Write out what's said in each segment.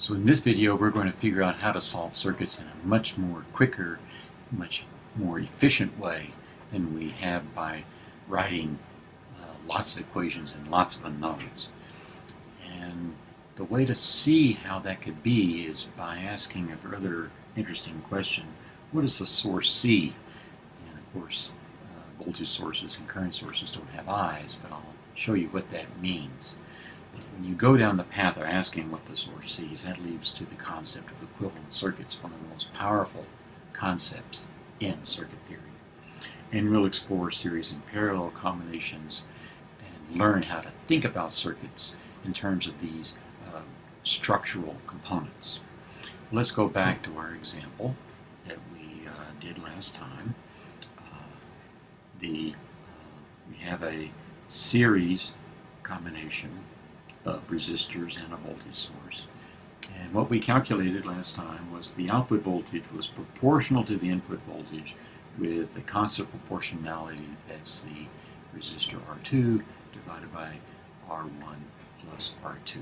So in this video we're going to figure out how to solve circuits in a much more quicker, much more efficient way than we have by writing uh, lots of equations and lots of unknowns. And the way to see how that could be is by asking a rather interesting question. What does the source see? And of course uh, voltage sources and current sources don't have eyes, but I'll show you what that means. When you go down the path of asking what the source sees, that leads to the concept of equivalent circuits, one of the most powerful concepts in circuit theory. And we'll explore series and parallel combinations and learn how to think about circuits in terms of these uh, structural components. Let's go back to our example that we uh, did last time. Uh, the, uh, we have a series combination of resistors and a voltage source. And what we calculated last time was the output voltage was proportional to the input voltage with the constant proportionality that's the resistor R2 divided by R1 plus R2.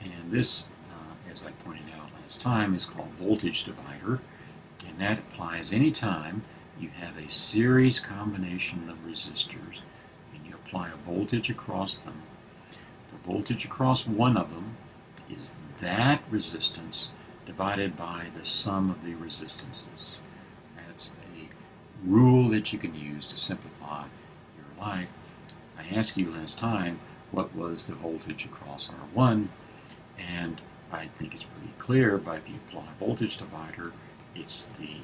And this, uh, as I pointed out last time, is called voltage divider. And that applies anytime you have a series combination of resistors and you apply a voltage across them voltage across one of them is that resistance divided by the sum of the resistances. That's a rule that you can use to simplify your life. I asked you last time what was the voltage across R1 and I think it's pretty clear by you apply voltage divider it's the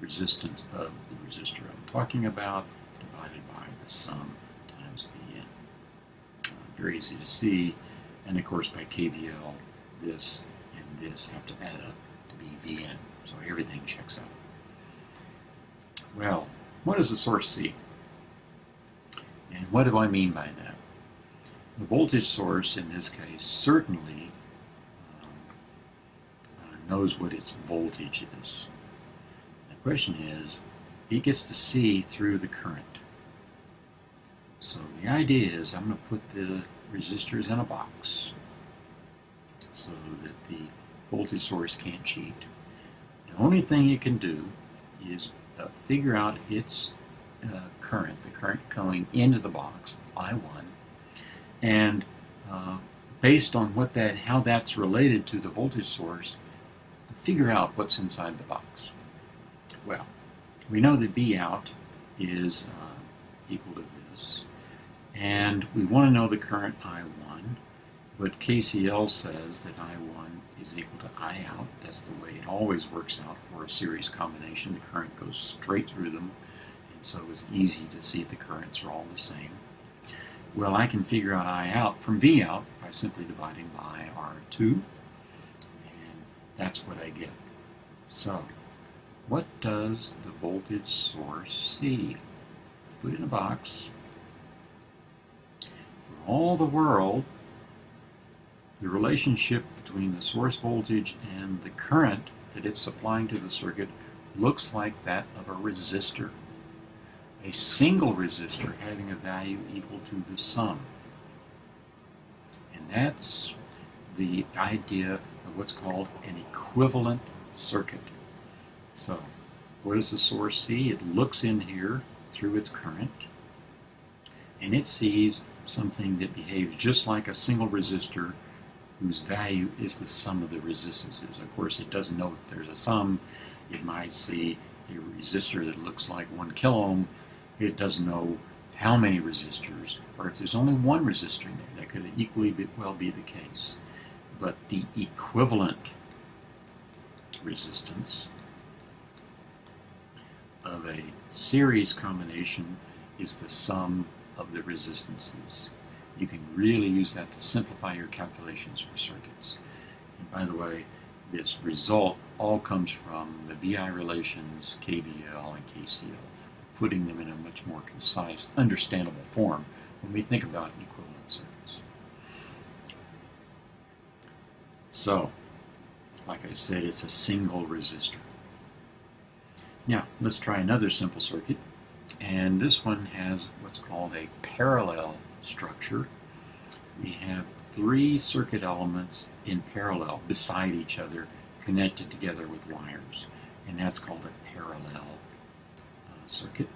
resistance of the resistor I'm talking about divided by the sum very easy to see. And of course, by KVL, this and this have to add up to be Vn. So everything checks out. Well, what does the source see? And what do I mean by that? The voltage source, in this case, certainly um, uh, knows what its voltage is. The question is, it gets to see through the current. So the idea is I'm going to put the resistors in a box so that the voltage source can't cheat. The only thing it can do is uh, figure out its uh, current, the current going into the box, I1, and uh, based on what that, how that's related to the voltage source, figure out what's inside the box. Well, we know that V out is uh, equal to this. And we want to know the current I1, but KCL says that I1 is equal to I out. That's the way it always works out for a series combination. The current goes straight through them, and so it's easy to see the currents are all the same. Well, I can figure out I out from V out by simply dividing by R2, and that's what I get. So, what does the voltage source see? Put it in a box, all the world, the relationship between the source voltage and the current that it's supplying to the circuit looks like that of a resistor. A single resistor having a value equal to the sum. And that's the idea of what's called an equivalent circuit. So, what does the source see? It looks in here through its current, and it sees something that behaves just like a single resistor whose value is the sum of the resistances. Of course, it doesn't know that there's a sum. It might see a resistor that looks like one kilo ohm. It doesn't know how many resistors, or if there's only one resistor in there. That could equally be, well be the case. But the equivalent resistance of a series combination is the sum of the resistances. You can really use that to simplify your calculations for circuits. And by the way, this result all comes from the VI relations, KVL, and KCL, putting them in a much more concise, understandable form when we think about equivalent circuits. So, like I said, it's a single resistor. Now, let's try another simple circuit. And this one has what's called a parallel structure. We have three circuit elements in parallel beside each other, connected together with wires. And that's called a parallel uh, circuit.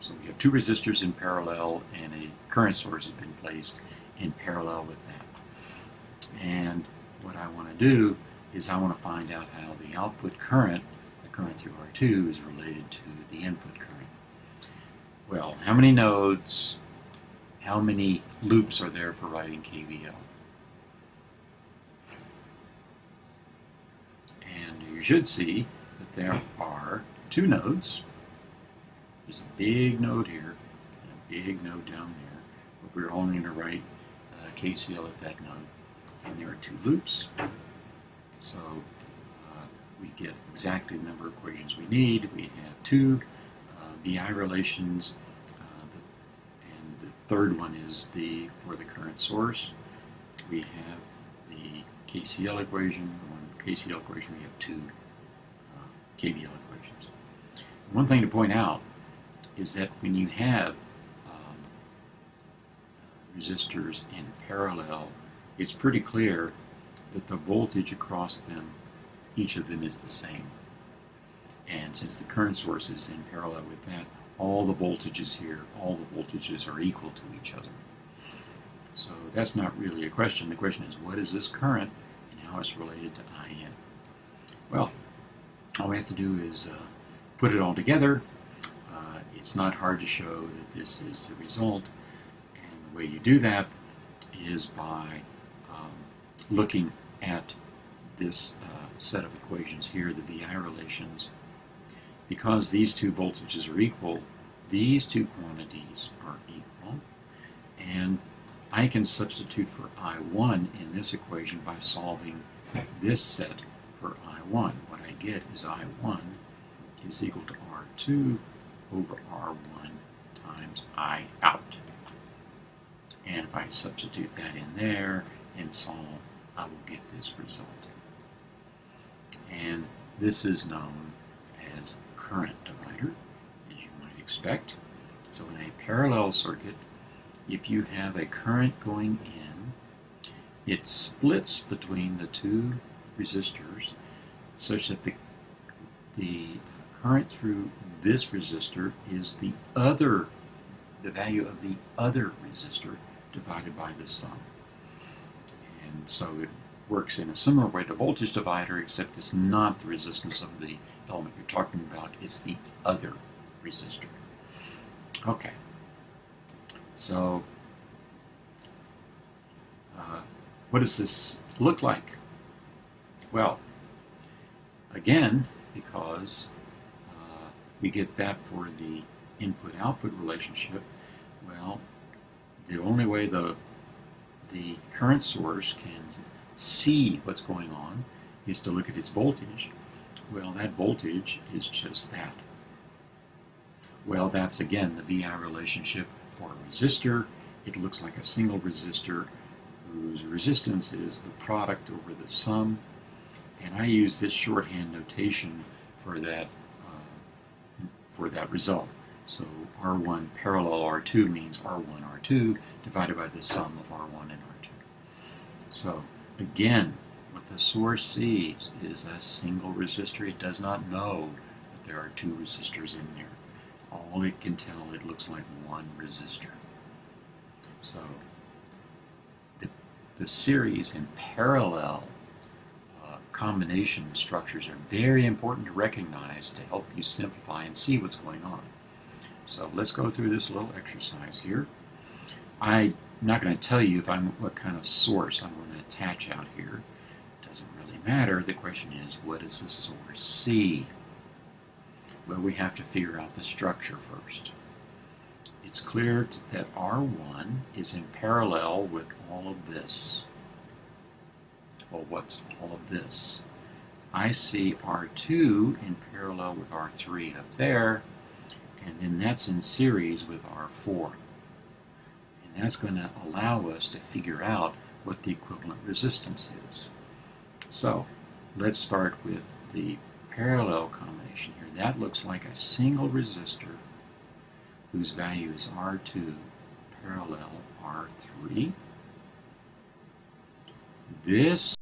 So we have two resistors in parallel and a current source has been placed in parallel with that. And what I want to do is I want to find out how the output current, current through R2, is related to the input current. Well, how many nodes, how many loops are there for writing KVL? And you should see that there are two nodes. There's a big node here and a big node down there. But we're only going to write uh, KCL at that node. And there are two loops. So we get exactly the number of equations we need. We have two uh, VI relations. Uh, the, and the third one is the for the current source. We have the KCL equation. One KCL equation, we have two uh, KVL equations. One thing to point out is that when you have um, resistors in parallel, it's pretty clear that the voltage across them, each of them is the same. And since the current source is in parallel with that, all the voltages here, all the voltages are equal to each other. So that's not really a question. The question is, what is this current and how it's related to IN? Well, all we have to do is uh, put it all together. Uh, it's not hard to show that this is the result. And the way you do that is by um, looking at this uh, set of equations here, the VI relations. Because these two voltages are equal, these two quantities are equal. And I can substitute for I1 in this equation by solving this set for I1. What I get is I1 is equal to R2 over R1 times I out. And if I substitute that in there and solve, I will get this result. And this is known as current divider, as you might expect. So in a parallel circuit, if you have a current going in, it splits between the two resistors such that the, the current through this resistor is the other, the value of the other resistor divided by the sum. And so it works in a similar way to voltage divider, except it's not the resistance of the element you're talking about, it's the other resistor. Okay. So, uh, what does this look like? Well, again, because uh, we get that for the input-output relationship, well, the only way the the current source can see what's going on is to look at its voltage. Well, that voltage is just that. Well, that's again the VI relationship for a resistor. It looks like a single resistor whose resistance is the product over the sum. And I use this shorthand notation for that uh, for that result. So R1 parallel R2 means R1 R2 divided by the sum of R1 and R2. So again, what the source sees is a single resistor. It does not know that there are two resistors in there. All it can tell, it looks like one resistor. So the, the series and parallel uh, combination structures are very important to recognize to help you simplify and see what's going on. So let's go through this little exercise here. I'm not going to tell you if I'm what kind of source I'm going to attach out here. It doesn't really matter. The question is, what does the source see? Well, we have to figure out the structure first. It's clear that R1 is in parallel with all of this. Well, what's all of this? I see R2 in parallel with R3 up there, and then that's in series with R4. And that's going to allow us to figure out what the equivalent resistance is. So let's start with the parallel combination here. That looks like a single resistor whose value is R2 parallel R3. This